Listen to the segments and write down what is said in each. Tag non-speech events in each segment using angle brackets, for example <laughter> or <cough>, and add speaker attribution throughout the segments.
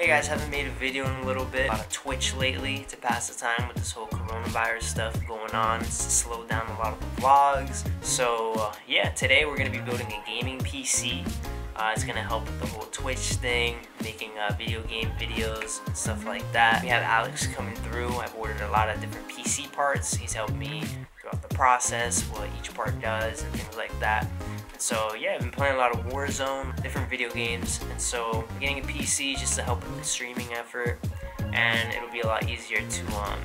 Speaker 1: Hey guys, haven't made a video in a little bit about Twitch lately to pass the time with this whole coronavirus stuff going on. It's slowed down a lot of the vlogs. So uh, yeah, today we're gonna be building a gaming PC. Uh, it's gonna help with the whole Twitch thing, making uh, video game videos and stuff like that. We have Alex coming through. I've ordered a lot of different PC parts. He's helped me throughout the process, what each part does and things like that. So yeah, I've been playing a lot of Warzone, different video games, and so getting a PC just to help with the streaming effort, and it'll be a lot easier to um,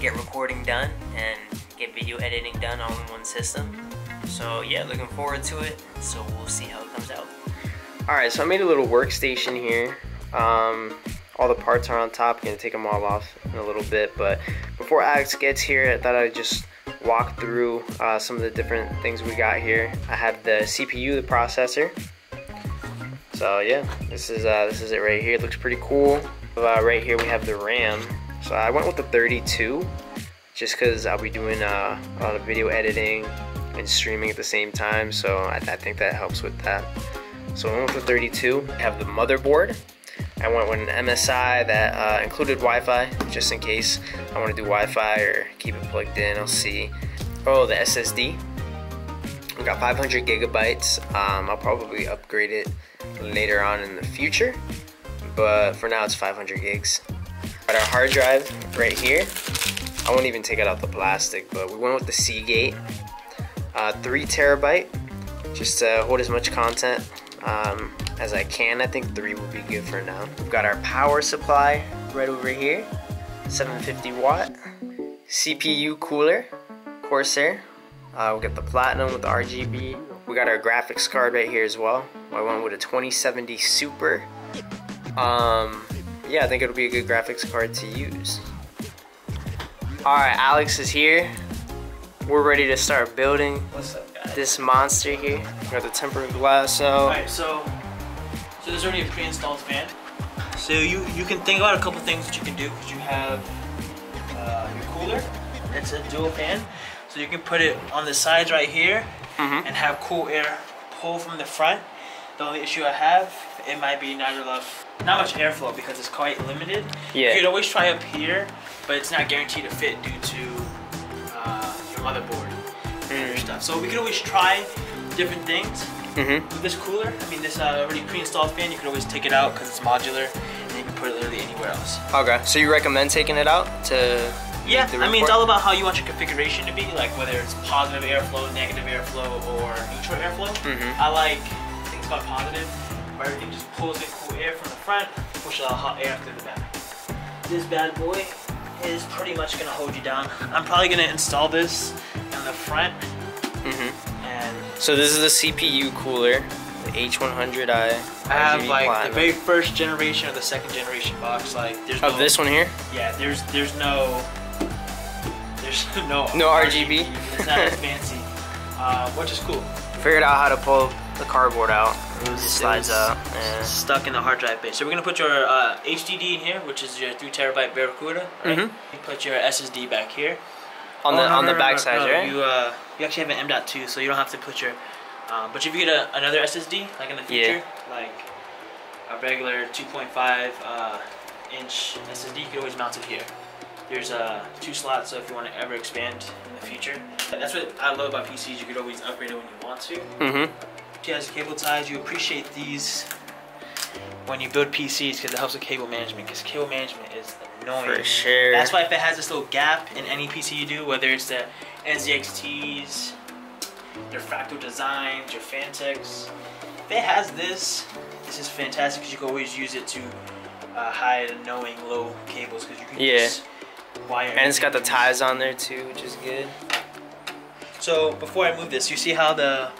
Speaker 1: get recording done and get video editing done all in one system. So yeah, looking forward to it. So we'll see how it comes out. All right, so I made a little workstation here. Um, all the parts are on top. I'm gonna take them all off in a little bit, but before Alex gets here, I thought I'd just walk through uh, some of the different things we got here. I have the CPU, the processor. So yeah, this is uh, this is it right here. It looks pretty cool. Uh, right here we have the RAM. So I went with the 32, just because I'll be doing uh, a lot of video editing and streaming at the same time. So I, I think that helps with that. So I went with the 32. I have the motherboard. I went with an MSI that uh, included Wi-Fi, just in case I want to do Wi-Fi or keep it plugged in. I'll see. Oh, the SSD. We got 500 gigabytes. Um, I'll probably upgrade it later on in the future, but for now it's 500 gigs. Got our hard drive right here. I won't even take it out the plastic, but we went with the Seagate, uh, three terabyte, just to hold as much content um, as I can. I think three will be good for now. We've got our power supply right over here, 750 watt. CPU cooler, Corsair. Uh, we got the platinum with the RGB. We got our graphics card right here as well. I went with a 2070 Super. Um, yeah, I think it'll be a good graphics card to use. Alright, Alex is here. We're ready to start building
Speaker 2: What's up,
Speaker 1: this monster here. We got the tempered glass so
Speaker 2: Alright, so so there's already a pre-installed fan. So you you can think about a couple things that you can do because you have uh, your cooler. It's a dual fan, so you can put it on the sides right here
Speaker 1: Mhm.
Speaker 2: and have cool air pull from the front. The only issue I have, it might be not enough, not much airflow because it's quite limited.
Speaker 1: Yeah.
Speaker 2: You could always try up here, but it's not guaranteed to fit due to uh, your motherboard and your
Speaker 1: Mm.
Speaker 2: stuff. So we could always try different things.
Speaker 1: Mm-hmm.
Speaker 2: This cooler, I mean this uh, already pre-installed fan, you can always take it out because it's modular and you can put it literally anywhere else.
Speaker 1: Okay, so you recommend taking it out to
Speaker 2: Yeah,
Speaker 1: the
Speaker 2: I mean it's all about how you want your configuration to be, like whether it's positive airflow, negative airflow, or neutral airflow.
Speaker 1: Mhm.
Speaker 2: I like things about positive, where everything just pulls in cool air from the front, pushes out hot air through the back. This bad boy is pretty much gonna hold you down. I'm probably gonna install this in the front and
Speaker 1: So this is the CPU cooler, the H100i.
Speaker 2: I have
Speaker 1: RGB
Speaker 2: like
Speaker 1: Platinum.
Speaker 2: the very first generation or the second generation box. Like there's
Speaker 1: of
Speaker 2: no,
Speaker 1: this one here.
Speaker 2: Yeah, there's there's no there's <laughs> no
Speaker 1: No RGB?
Speaker 2: It's not as fancy, <laughs> uh, which is cool.
Speaker 1: Figured out how to pull the cardboard out.
Speaker 2: It was- it
Speaker 1: slides
Speaker 2: was
Speaker 1: out. Yeah.
Speaker 2: Stuck in the hard drive base. So we're gonna put your uh, HDD in here, which is your three terabyte Barracuda. Right?
Speaker 1: Mhm.
Speaker 2: You put your SSD back here.
Speaker 1: On
Speaker 2: Oh,
Speaker 1: the
Speaker 2: no,
Speaker 1: on
Speaker 2: no,
Speaker 1: the
Speaker 2: no,
Speaker 1: back side, right?
Speaker 2: You uh, you actually have an M.2, so you don't have to put your. Um, but if you get a, another SSD, like in the future, like a regular 2.5 uh, inch SSD, you can always mount it here. There's uh, two slots, so if you want to ever expand in the future, that's what I love about PCs. You could always upgrade it when you want to.
Speaker 1: mm-hmm.
Speaker 2: You cable ties, you appreciate these when you build PCs because it helps with cable management. Because cable management is annoying.
Speaker 1: For sure.
Speaker 2: That's why if it has this little gap in any PC you do, whether it's the NZXTs, your Fractal Designs, your Phanteks, if it has this, this is fantastic because you can always use it to uh, hide annoying low cables because you can
Speaker 1: Yeah.
Speaker 2: just wire.
Speaker 1: And it's got the ties on there too, which is good.
Speaker 2: So before I move this, you see how the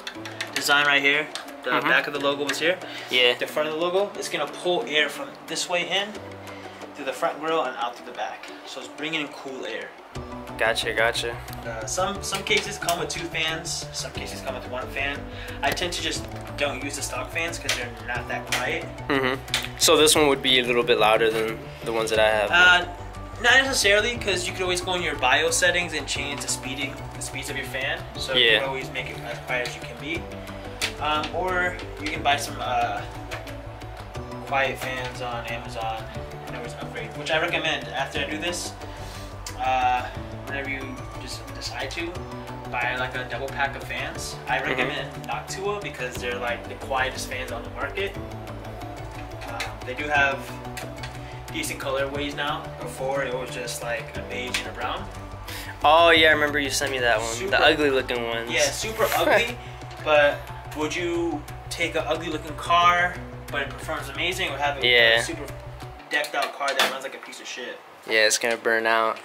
Speaker 2: design right here, the
Speaker 1: Mhm.
Speaker 2: back of the logo was here?
Speaker 1: Yeah.
Speaker 2: The front of the logo is gonna pull air from this way in through the front grill and out through the back. So it's bringing in cool air.
Speaker 1: Gotcha, gotcha.
Speaker 2: Uh, some some cases come with two fans. Some cases come with one fan. I tend to just don't use the stock fans because they're not that quiet.
Speaker 1: Mm-hmm. So this one would be a little bit louder than the ones that I have.
Speaker 2: Uh, not necessarily because you could always go in your BIOS settings and change the speeding the speeds of your fan. So you can always make it as quiet as you can be. Um, or you can buy some uh, quiet fans on Amazon and always upgrade, which I recommend. After I do this, uh, whenever you just decide to buy like a double pack of fans, I recommend Noctua because they're like the quietest fans on the market. Um, they do have decent colorways now. Before it was just like a beige and a brown.
Speaker 1: Oh yeah, I remember you sent me that one.
Speaker 2: Super-
Speaker 1: the ugly looking ones.
Speaker 2: Yeah, super ugly. <laughs> but would you take an ugly looking car, but it performs amazing, or have a,
Speaker 1: Yeah.
Speaker 2: super decked out car that runs like a piece of shit?
Speaker 1: Yeah, it's gonna burn out.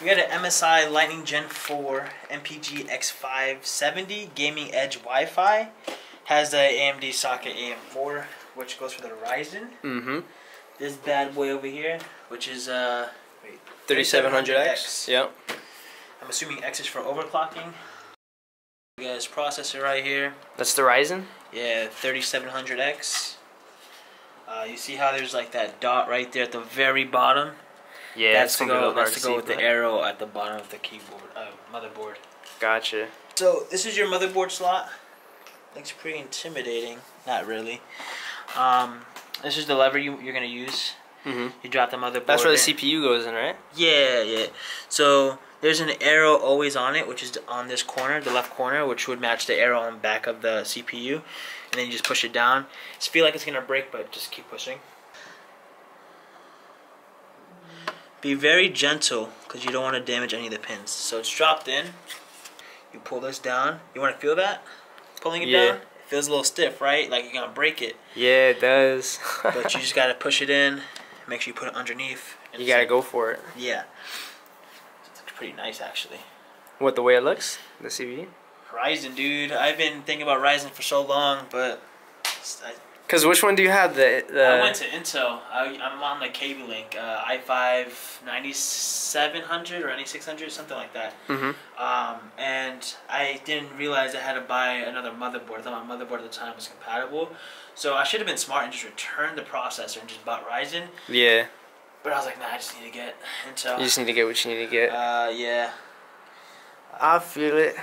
Speaker 2: We got an MSI Lightning Gen 4 MPG X570 Gaming Edge Wi-Fi. Has the AMD socket AM4, which goes for the Ryzen.
Speaker 1: Mm-hmm.
Speaker 2: This bad boy over here, which is uh, wait,
Speaker 1: 3700X. Yep.
Speaker 2: I'm assuming X is for overclocking. We got his processor right here.
Speaker 1: That's the Ryzen.
Speaker 2: Yeah, 3700X. Uh, you see how there's like that dot right there at the very bottom?
Speaker 1: Yeah,
Speaker 2: that's to go. That's to go with the arrow at the bottom of the keyboard, uh, motherboard.
Speaker 1: Gotcha.
Speaker 2: So this is your motherboard slot. Looks pretty intimidating. Not really. Um, this is the lever you, you're gonna use.
Speaker 1: Mm-hmm.
Speaker 2: You drop the motherboard.
Speaker 1: That's where the
Speaker 2: in.
Speaker 1: CPU goes in, right?
Speaker 2: Yeah, yeah. So there's an arrow always on it, which is on this corner, the left corner, which would match the arrow on the back of the CPU. And then you just push it down. Just feel like it's gonna break, but just keep pushing. Be very gentle, because you don't want to damage any of the pins. So it's dropped in. You pull this down. You want to feel that? Pulling it
Speaker 1: Yeah.
Speaker 2: down? It feels a little stiff, right? Like you're gonna break it.
Speaker 1: Yeah, it does.
Speaker 2: But you just <laughs> gotta push it in. Make sure you put it underneath.
Speaker 1: you gotta go for it.
Speaker 2: yeah. Pretty nice actually.
Speaker 1: What the way it looks? The CPU?
Speaker 2: Ryzen, dude. I've been thinking about Ryzen for so long, but I,
Speaker 1: Cause which one do you have? The the.
Speaker 2: I went to Intel. I, I'm on the Kaby Lake, uh, i5 9700 or 9600, something like that.
Speaker 1: Mhm.
Speaker 2: Um, and I didn't realize I had to buy another motherboard. I thought my motherboard at the time was compatible. So I should have been smart and just returned the processor and just bought Ryzen.
Speaker 1: Yeah.
Speaker 2: But I was like, nah, I just need to get Intel.
Speaker 1: You just need to get what you need to get.
Speaker 2: Uh, yeah.
Speaker 1: I feel it.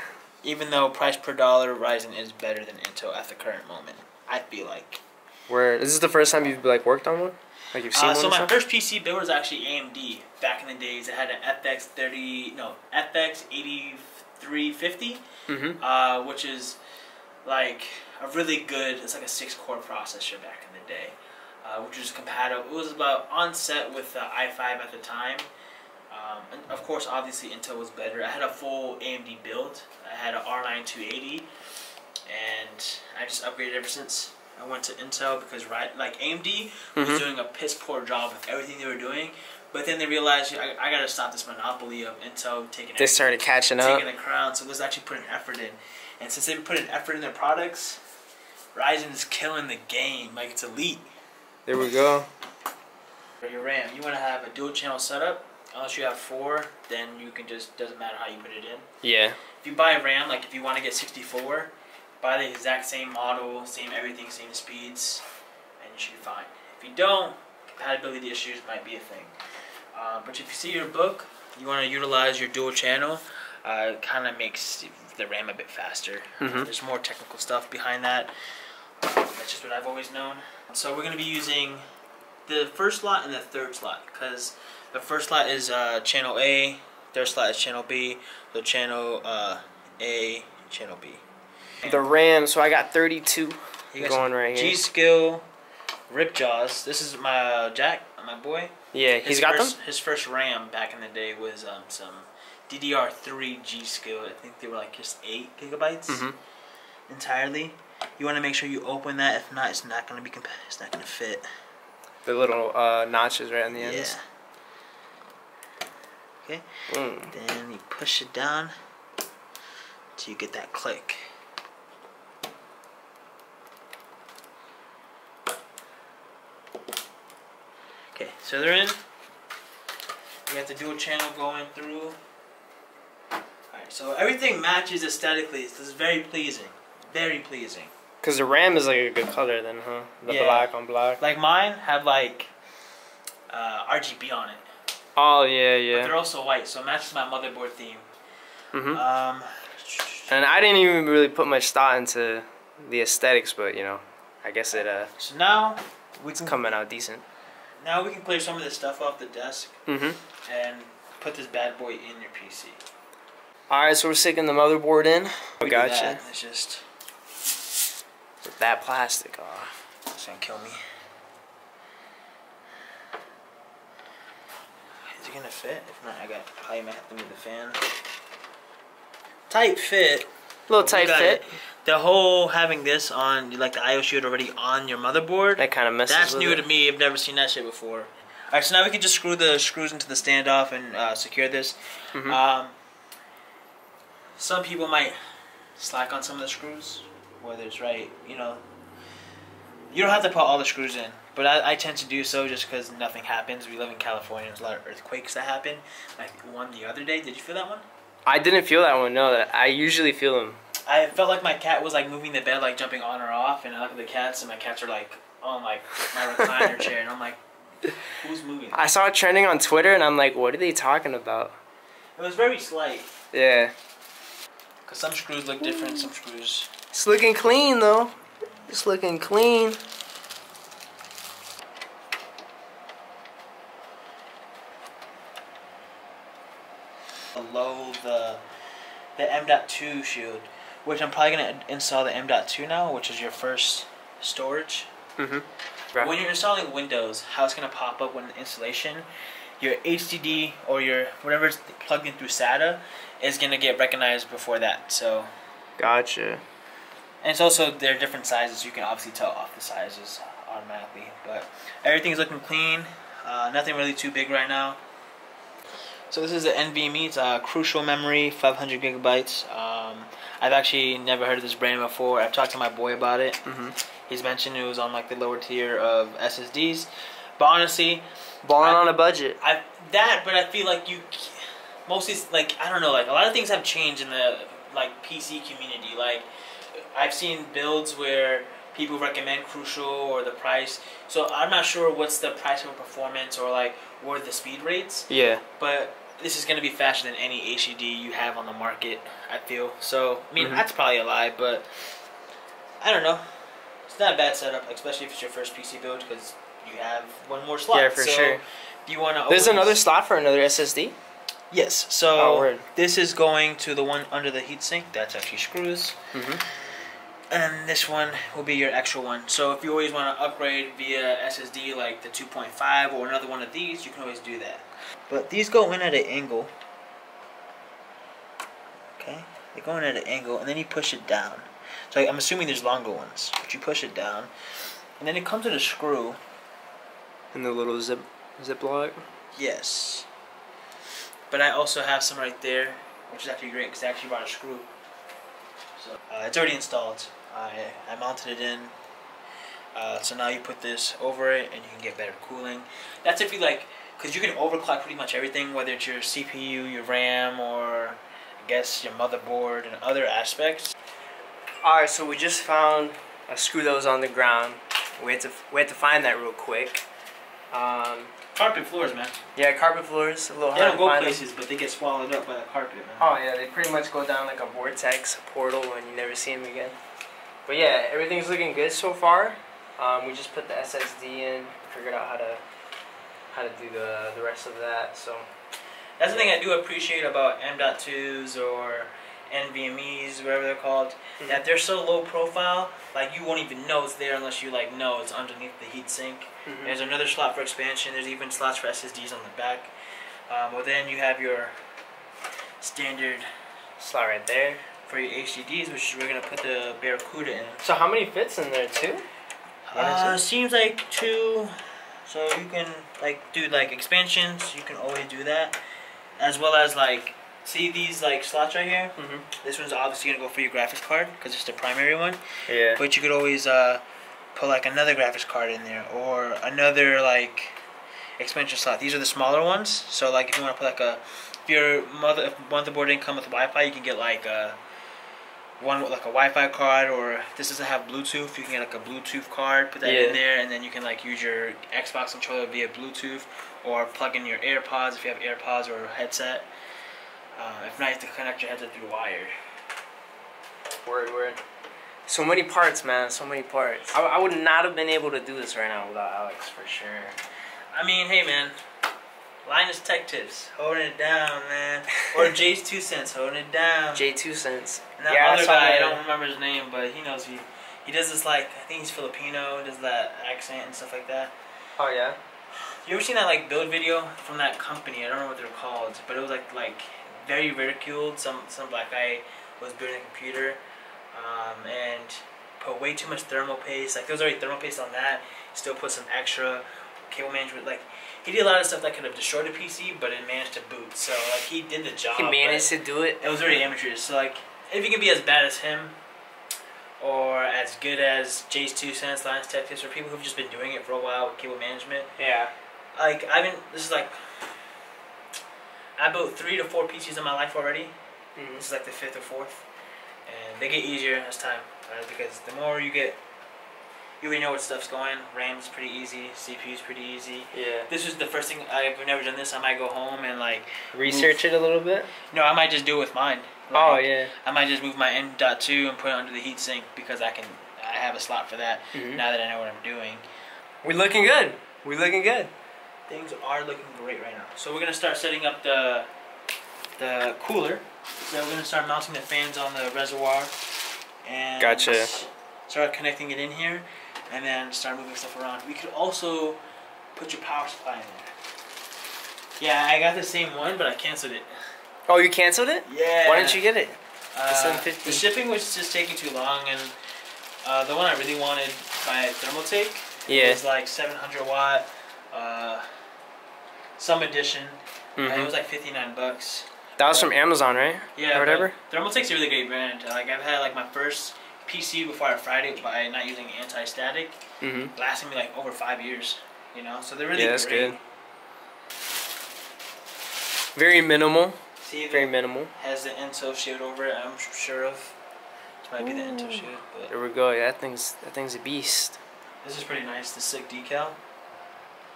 Speaker 2: Even though price per dollar, Ryzen is better than Intel at the current moment. I feel like.
Speaker 1: Where this is the first time you've like worked on one? Like you've seen
Speaker 2: Uh,
Speaker 1: one?
Speaker 2: so my
Speaker 1: something?
Speaker 2: first PC build was actually AMD back in the days. It had an FX 30, no, FX 8350,
Speaker 1: Mhm.
Speaker 2: uh, which is like a really good. It's like a six core processor back in the day, uh, which was compatible. It was about on set with the i5 at the time. Um, and of course, obviously Intel was better. I had a full AMD build. I had an R9 280, and I just upgraded ever since. I went to Intel because right, like AMD was
Speaker 1: Mhm.
Speaker 2: doing a piss poor job with everything they were doing, but then they realized I, I gotta stop this monopoly of Intel taking
Speaker 1: They started catching up.
Speaker 2: taking the crown. So let's actually put an effort in, and since they've put an effort in their products, Ryzen is killing the game. Like it's elite.
Speaker 1: There we go.
Speaker 2: For your RAM, you want to have a dual channel setup. Unless you have four, then you can just doesn't matter how you put it in.
Speaker 1: Yeah.
Speaker 2: If you buy a RAM, like if you want to get 64, buy the exact same model, same everything, same speeds, and you should be fine. If you don't, compatibility issues might be a thing. Uh, but if you see your book, you want to utilize your dual channel, uh, it kind of makes the RAM a bit faster.
Speaker 1: Mhm.
Speaker 2: There's more technical stuff behind that. That's just what I've always known. So we're going to be using the first slot and the third slot because the first slot is uh, channel A, third slot is channel B, so channel uh, A, channel B.
Speaker 1: The RAM. So I got 32
Speaker 2: You
Speaker 1: going right here.
Speaker 2: G.Skill, Rip Jaws. This is my uh, Jack, my boy.
Speaker 1: Yeah,
Speaker 2: His
Speaker 1: he's got
Speaker 2: first,
Speaker 1: them.
Speaker 2: His first RAM back in the day was um, some DDR3 G.Skill. I think they were like just eight gigabytes
Speaker 1: Mhm.
Speaker 2: entirely. You want to make sure you open that. If not, it's not gonna be comp- it's not gonna fit.
Speaker 1: The little uh, notches right on the ends. Yeah.
Speaker 2: Okay.
Speaker 1: Mm.
Speaker 2: Then you push it down till you get that click. Okay, so they're in. You have the dual channel going through. Alright, so everything matches aesthetically. This is very pleasing. Very pleasing.
Speaker 1: Cause the RAM is like a good color then, huh? The
Speaker 2: Yeah.
Speaker 1: black on black.
Speaker 2: Like mine have like uh, RGB on it.
Speaker 1: Oh yeah,
Speaker 2: But
Speaker 1: yeah.
Speaker 2: they're also white, so it matches my motherboard theme.
Speaker 1: Mhm.
Speaker 2: Um,
Speaker 1: And I didn't even really put much thought into the aesthetics, but you know, I guess it uh
Speaker 2: So now we
Speaker 1: it's
Speaker 2: can
Speaker 1: coming out decent.
Speaker 2: now we can clear some of this stuff off the desk
Speaker 1: Mm-hmm.
Speaker 2: and put this bad boy in your PC.
Speaker 1: All right, so we're sticking the motherboard in.
Speaker 2: We
Speaker 1: Gotcha.
Speaker 2: It's just
Speaker 1: that plastic off.
Speaker 2: it's gonna kill me. Is it gonna fit? If not, I got probably might have to move the fan. Tight fit.
Speaker 1: A
Speaker 2: little
Speaker 1: tight fit.
Speaker 2: it. The whole having this on, like the IO shield already on your motherboard.
Speaker 1: That kind of messes.
Speaker 2: That's new
Speaker 1: it.
Speaker 2: to me. I've never seen that shit before. All right, so now we can just screw the screws into the standoff and uh, secure this.
Speaker 1: Mhm.
Speaker 2: Um, some people might slack on some of the screws, whether it's right, you know. You don't have to put all the screws in, but I, I tend to do so just because nothing happens. We live in California. There's a lot of earthquakes that happen. Like one the other day. Did you feel that one?
Speaker 1: I didn't feel that one. No, I usually feel them.
Speaker 2: I felt like my cat was like moving the bed, like jumping on or off, and I look at the cats, and my cats are like on like my <laughs> recliner chair, and I'm like, who's moving?
Speaker 1: I saw it trending on Twitter, and I'm like, what are they talking about?
Speaker 2: It was very slight,
Speaker 1: Yeah,
Speaker 2: cause some screws look different, some screws.
Speaker 1: It's looking clean though. It's looking clean.
Speaker 2: below the the M.2 shield, which I'm probably gonna install the M.2 now, which is your first storage.
Speaker 1: Mm-hmm.
Speaker 2: When you're installing Windows, how it's gonna pop up when the installation, your HDD or your whatever's plugged in through SATA is gonna get recognized before that. So,
Speaker 1: Gotcha.
Speaker 2: And it's also they're different sizes. You can obviously tell off the sizes automatically, but everything's looking clean. Uh, nothing really too big right now. So this is the NVMe. It's a Crucial Memory, 500 gigabytes. Um, I've actually never heard of this brand before. I've talked to my boy about it.
Speaker 1: Mm-hmm.
Speaker 2: He's mentioned it was on like the lower tier of SSDs, but honestly,
Speaker 1: Balling
Speaker 2: I-
Speaker 1: on a budget.
Speaker 2: I that. But I feel like you mostly like I don't know. Like a lot of things have changed in the like PC community. Like I've seen builds where people recommend Crucial or the price. So I'm not sure what's the price of performance or like what are the speed rates
Speaker 1: Yeah.
Speaker 2: but this is going to be faster than any HDD you have on the market. I feel so. I mean,
Speaker 1: Mhm.
Speaker 2: that's probably a lie, but I don't know. It's not a bad setup, especially if it's your first PC build because you have one more slot.
Speaker 1: Yeah, for
Speaker 2: So,
Speaker 1: sure.
Speaker 2: Do you want to?
Speaker 1: There's another slot for another SSD.
Speaker 2: Yes. So
Speaker 1: Oh,
Speaker 2: this is going to the one under the heatsink. That's actually screws.
Speaker 1: Mm-hmm.
Speaker 2: And this one will be your extra one. So if you always want to upgrade via SSD like the 2.5 or another one of these, you can always do that. But these go in at an angle. Okay? They go in at an angle and then you push it down. So I'm assuming there's longer ones. But you push it down. And then it comes with a screw.
Speaker 1: And the little zip ziplock.
Speaker 2: Yes. But I also have some right there, which is actually great because I actually brought a screw. So uh, it's already installed. I I mounted it in. Uh, so now you put this over it, and you can get better cooling. That's if you like, because you can overclock pretty much everything, whether it's your CPU, your RAM, or I guess your motherboard and other aspects.
Speaker 1: All right, so we just found a screw that was on the ground. We had to we had to find that real quick. Um,
Speaker 2: Carpet floors, man.
Speaker 1: yeah, carpet floors a little
Speaker 2: They
Speaker 1: hard
Speaker 2: don't
Speaker 1: to
Speaker 2: go
Speaker 1: find. them.
Speaker 2: places, but they get swallowed up by the carpet, man.
Speaker 1: Oh yeah, they pretty much go down like a vortex, a portal, and you never see them again. But yeah, everything's looking good so far. Um, we just put the SSD in, figured out how to how to do the the rest of that. So
Speaker 2: That's the thing I do appreciate about M.2s or NVMEs, whatever they're called,
Speaker 1: Mhm.
Speaker 2: that they're so low profile, like you won't even know it's there unless you like know it's underneath the heatsink. There's another slot for expansion. There's even slots for SSDs on the back. Um, well, then you have your standard
Speaker 1: slot right there.
Speaker 2: For your HDDs, which we're gonna put the Barracuda in.
Speaker 1: So how many fits in there? Two.
Speaker 2: Uh,
Speaker 1: two?
Speaker 2: seems like two. So you can like do like expansions. You can always do that, as well as like see these like slots right here.
Speaker 1: Mm-hmm.
Speaker 2: This one's obviously gonna go for your graphics card because it's the primary one.
Speaker 1: Yeah.
Speaker 2: But you could always uh, put like another graphics card in there or another like expansion slot. These are the smaller ones. So like if you want to put like a if your mother if motherboard didn't come with Wi-Fi, you can get like a one with like a Wi-Fi card, or this doesn't have Bluetooth, you can get like a Bluetooth card, put that
Speaker 1: Yeah.
Speaker 2: in there, and then you can like use your Xbox controller via Bluetooth, or plug in your AirPods if you have AirPods or a headset. Uh, if not, you have to connect your headset through wire.
Speaker 1: Word, word. So many parts, man. So many parts. I, I would not have been able to do this right now without Alex, for sure.
Speaker 2: I mean, hey, man. Linus Tech Tips, holding it down, man. <laughs> Or JayzTwoCents, holding it down.
Speaker 1: J two cents.
Speaker 2: And that
Speaker 1: Yeah, I
Speaker 2: other guy, I don't remember his name, but he knows he he does this like I think he's Filipino, does that accent and stuff like that.
Speaker 1: Oh yeah.
Speaker 2: You ever seen that like build video from that company? I don't know what they're called, but it was like like very ridiculed. Some some black guy was building a computer, um, and put way too much thermal paste. Like there was already thermal paste on that. Still put some extra cable management. Like he did a lot of stuff that could have destroyed a PC, but it managed to boot. So like he did the job.
Speaker 1: He managed to do it.
Speaker 2: it was very amateurish. So like, if you can be as bad as him, or as good as Jay's Two Cents, Linus Tech Tips, or people who've just been doing it for a while with cable management,
Speaker 1: Yeah.
Speaker 2: like I've been. This is like, I built three to four PCs in my life already.
Speaker 1: Mhm.
Speaker 2: This is like the fifth or fourth, and they get easier as time, right? Because the more you get, you already know what stuff's going. RAM's pretty easy. CPU's pretty easy.
Speaker 1: Yeah.
Speaker 2: This was the first thing I've never done. This I might go home and like,
Speaker 1: Research it a little bit.
Speaker 2: no, I might just do it with mine.
Speaker 1: Oh yeah.
Speaker 2: I might just move my M.2 and put it under the heatsink because I can. I have a slot for that
Speaker 1: Mhm.
Speaker 2: now that I know what I'm doing.
Speaker 1: We're looking good. We're looking good.
Speaker 2: Things are looking great right now. So we're gonna start setting up the the cooler. So we're gonna start mounting the fans on the reservoir and
Speaker 1: Gotcha.
Speaker 2: start connecting it in here, and then start moving stuff around. We could also put your power supply in there. Yeah, I got the same one, but I canceled it.
Speaker 1: Oh, you canceled it?
Speaker 2: Yeah.
Speaker 1: Why didn't you get it?
Speaker 2: Uh,
Speaker 1: 750.
Speaker 2: the shipping was just taking too long, and uh, the one I really wanted by Thermaltake
Speaker 1: Yeah.
Speaker 2: was like 700 watt, uh, some edition, Mm. and it
Speaker 1: Mhm.
Speaker 2: was like 59 bucks.
Speaker 1: That was from Amazon, right?
Speaker 2: Yeah,
Speaker 1: Or whatever.
Speaker 2: but Thermaltake's a really great brand. Like I've had like my first PC before I fried it by not using anti-static,
Speaker 1: Mm-hmm.
Speaker 2: lasting me like over five years. You know, so they're really
Speaker 1: Yeah, that's
Speaker 2: great.
Speaker 1: good. Very minimal.
Speaker 2: See,
Speaker 1: Very minimal.
Speaker 2: has the Intel shield over it. I'm sure of. This might be the Intel shield, but
Speaker 1: There we go. Yeah, that thing's that thing's a beast.
Speaker 2: this is pretty nice. The sick decal,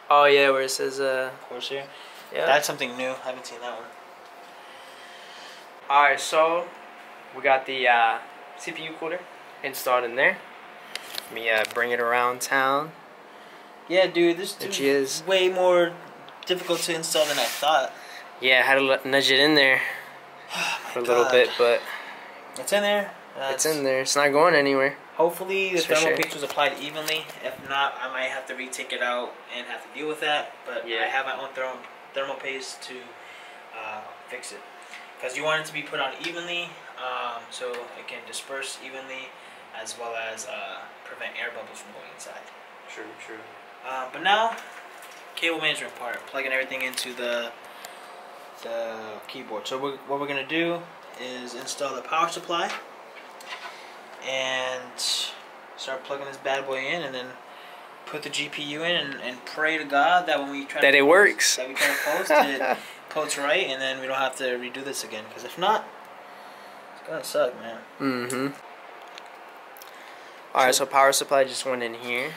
Speaker 1: Oh yeah, where it says uh
Speaker 2: Corsair.
Speaker 1: yeah.
Speaker 2: That's something new. I haven't seen that one.
Speaker 1: All right, so we got the uh, CPU cooler installed in there. Let me uh, bring it around town.
Speaker 2: Yeah, dude, this
Speaker 1: There
Speaker 2: is way more difficult to install than I thought.
Speaker 1: Yeah, I had to nudge it in there <sighs> for a little
Speaker 2: God.
Speaker 1: bit, but
Speaker 2: It's in there.
Speaker 1: it's in there. It's not going anywhere.
Speaker 2: Hopefully the
Speaker 1: That's
Speaker 2: thermal
Speaker 1: sure.
Speaker 2: paste was applied evenly. If not, I might have to retake it out and have to deal with that. But
Speaker 1: Yeah.
Speaker 2: I have my own thermal thermal paste to uh, fix it. Because you want it to be put on evenly, um, so it can disperse evenly, as well as uh, prevent air bubbles from going inside.
Speaker 1: True, true.
Speaker 2: Uh, but now, cable management part, plugging everything into the the keyboard. So we're, what we're gonna do is install the power supply and start plugging this bad boy in, and then put the GPU in, and, and pray to God that when we try
Speaker 1: That
Speaker 2: to
Speaker 1: it
Speaker 2: post-
Speaker 1: works.
Speaker 2: that we try to post it <laughs> posts right, and then we don't have to redo this again. Because if not, it's gonna suck, man.
Speaker 1: Mm-hmm. All right, so power supply just went in here.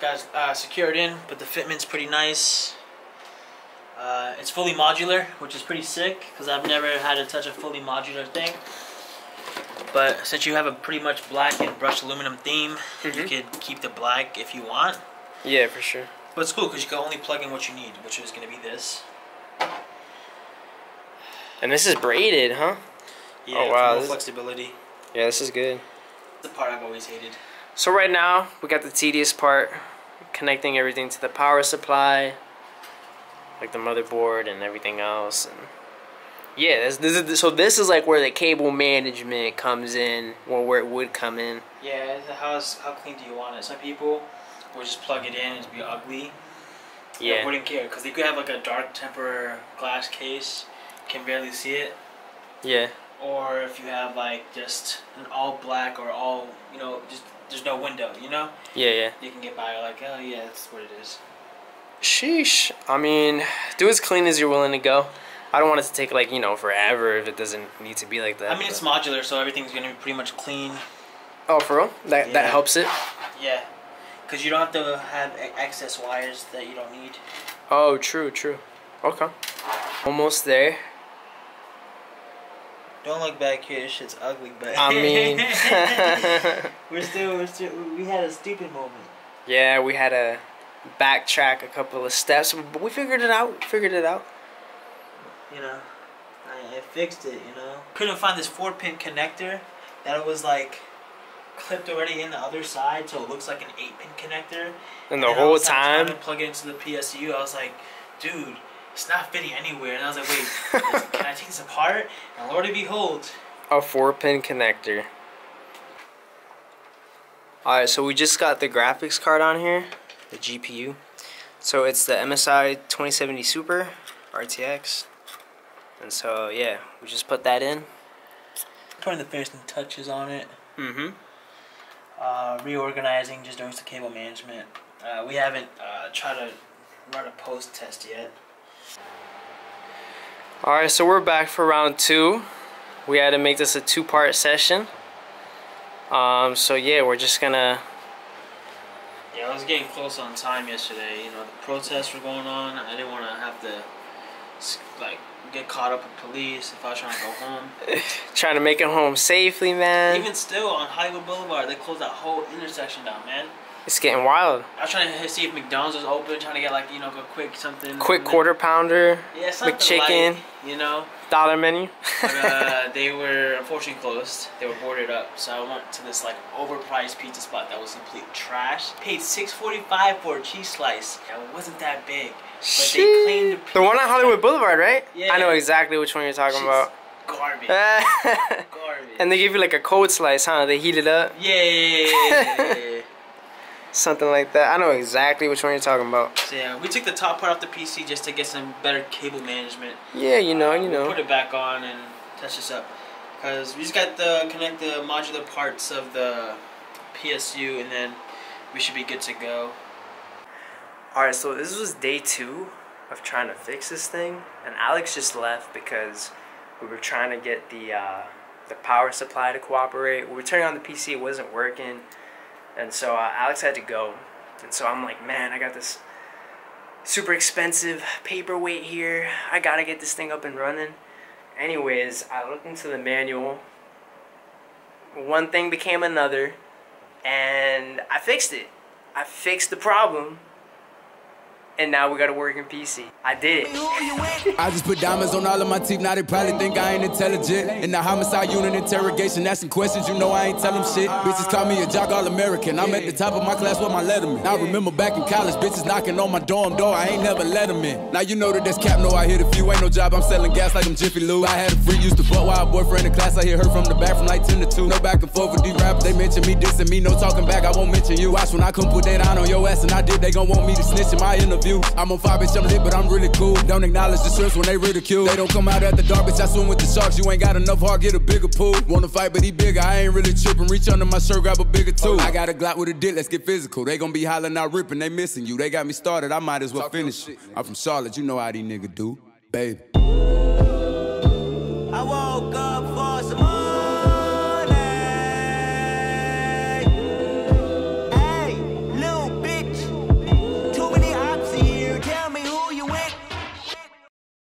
Speaker 2: Guys, uh, secured in, but the fitment's pretty nice. Uh, it's fully modular, which is pretty sick because I've never had to touch a fully modular thing. But since you have a pretty much black and brushed aluminum theme, you
Speaker 1: Mhm.
Speaker 2: could keep the black if you want.
Speaker 1: Yeah, for sure.
Speaker 2: But it's cool because you can only plug in what you need, which is going to be this.
Speaker 1: And this is braided, huh?
Speaker 2: Yeah,
Speaker 1: Oh, wow,
Speaker 2: more
Speaker 1: this
Speaker 2: flexibility.
Speaker 1: Yeah, this is good.
Speaker 2: The part I've always hated.
Speaker 1: So right now we got the tedious part, connecting everything to the power supply, like the motherboard and everything else, and yeah, this, this is so this is like where the cable management comes in, or where it would come in.
Speaker 2: Yeah, how's how clean do you want it? Some people will just plug it in and it'd be ugly. Yeah. Wouldn't care because they could have like a dark temper glass case, can barely see it.
Speaker 1: yeah,
Speaker 2: Or if you have like just an all black or all, you know, just there's no window, you know,
Speaker 1: yeah, yeah.
Speaker 2: you can get by like, oh yeah, that's what it is.
Speaker 1: Sheesh. I mean, do as clean as you're willing to go. I don't want it to take like you know forever if it doesn't need to be like that.
Speaker 2: I mean, it's modular, so everything's gonna be pretty much clean.
Speaker 1: oh for real. That that helps it.
Speaker 2: Yeah, because you don't have to have excess wires that you don't need.
Speaker 1: Oh, true, true. Okay. Almost there.
Speaker 2: Don't look back here. This shit's ugly, but
Speaker 1: I mean, <laughs> <laughs>
Speaker 2: we're still, we're still, we had a stupid moment.
Speaker 1: Yeah, we had a backtrack a couple of steps, but we figured it out. Figured it out.
Speaker 2: You know, I, I fixed it. You know, couldn't find this four pin connector that it was like clipped already in the other side, so it looks like an eight pin connector.
Speaker 1: And the and whole
Speaker 2: time, to plug it into the PSU, I was like, dude, it's not fitting anywhere. And I was like, wait, <laughs> can I take this apart? And Lord behold,
Speaker 1: a four pin connector. Alright, so we just got the graphics card on here, the GPU. So it's the MSI 2070 Super RTX. And so, yeah, we just put that in.
Speaker 2: Putting the finishing touches on it.
Speaker 1: Mm-hmm.
Speaker 2: Uh, reorganizing, just doing some cable management. Uh, we haven't uh, tried to run a post test yet.
Speaker 1: Alright, so we're back for round two. We had to make this a two-part session. Um, so yeah, we're just gonna...
Speaker 2: Yeah, I was getting close on time yesterday. You know, the protests were going on. I didn't want to have to, like, get caught up with police if I was trying to go home. <laughs>
Speaker 1: trying to make it home safely, man.
Speaker 2: Even still, on Hollywood Boulevard, they closed that whole intersection down, man.
Speaker 1: It's getting wild.
Speaker 2: I was trying to see if McDonald's was open, trying to get like you know a quick something.
Speaker 1: Quick quarter pounder.
Speaker 2: Yeah, something McChicken. Light, you know.
Speaker 1: Dollar menu.
Speaker 2: but uh, they were unfortunately closed. They were boarded up. So I went to this like overpriced pizza spot that was complete trash. Paid six forty five for a cheese slice. Yeah, it wasn't that big. But
Speaker 1: they cleaned the. The one on Hollywood Boulevard, right? Yeah. I know exactly which one you're talking about.
Speaker 2: Garbage. garbage.
Speaker 1: And they give you like a cold slice, huh? They heat it up.
Speaker 2: yeah. yeah, yeah
Speaker 1: something like that. I know exactly which one you're talking about.
Speaker 2: So yeah, we took the top part off the PC just to get some better cable management.
Speaker 1: Yeah, you know,
Speaker 2: uh,
Speaker 1: you know.
Speaker 2: We'll put it back on and touch this up. Because we just got to connect the modular parts of the PSU and then we should be good to go.
Speaker 1: Alright, so this was day two of trying to fix this thing. And Alex just left because we were trying to get the, uh, the power supply to cooperate. We were turning on the PC, it wasn't working. And so uh, Alex had to go. And so I'm like, man, I got this super expensive paperweight here. I gotta get this thing up and running. Anyways, I looked into the manual. One thing became another. And I fixed it. I fixed the problem and now we gotta work in PC. I did it.
Speaker 3: I just put diamonds on all of my teeth, now they probably think I ain't intelligent. In the homicide unit interrogation, asking questions, you know I ain't tell them shit. Bitches call me a jock all American. I'm at the top of my class with my letterman. I remember back in college, bitches knocking on my dorm door, I ain't never let them in. Now you know that that's cap, no, I hit a few, ain't no job, I'm selling gas like I'm Jiffy Lube. I had a free, used to fuck while boyfriend in class, I hear her from the back from like 10 to 2. No back and forth with these rappers, they mention me, dissing me, no talking back, I won't mention you. Watch when I come put that on your ass, and I did, they gon' want me to snitch in my interview. I'm on fire, bitch, I'm lit, but I'm really cool. Don't acknowledge the shrimps when they ridicule. They don't come out at the dark, bitch, I swim with the sharks. You ain't got enough heart, get a bigger pool. Wanna fight, but he bigger, I ain't really tripping. Reach under my shirt, grab a bigger tool. I got a Glock with a dick, let's get physical. They gon' be hollering out ripping, they missing you. They got me started, I might as well Talk finish. Shit, I'm from Charlotte, you know how these niggas do. Baby. I woke up.